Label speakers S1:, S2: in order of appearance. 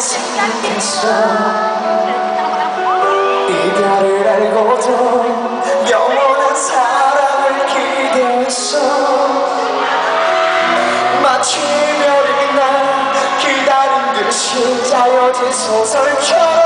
S1: 생각했어. 이별을 알고도 영원한 사랑을 기대했어. 마치 별이 나 기다린 듯이 자여진 소설처럼